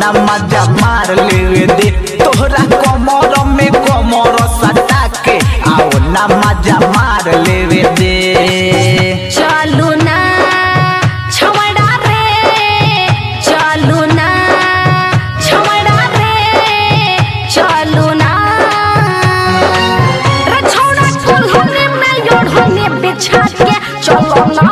ना मज़ा मार लेवे दे तोहरा कमर में कमर सटा के आओ ना मज़ा मार लेवे दे चलू ना छवड़ा रे, चलू ना छवड़ा रे, चलू ना। रे छौड़ा कोल्हने में योढ़ने बिछा के चलो ना।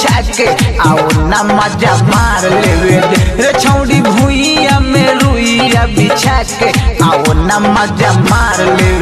बिछा के आओ ना मज़ा मार लेवे रे छौड़ी भुइया में रुइया बिछा के। आओ ना मज़ा मार लेवे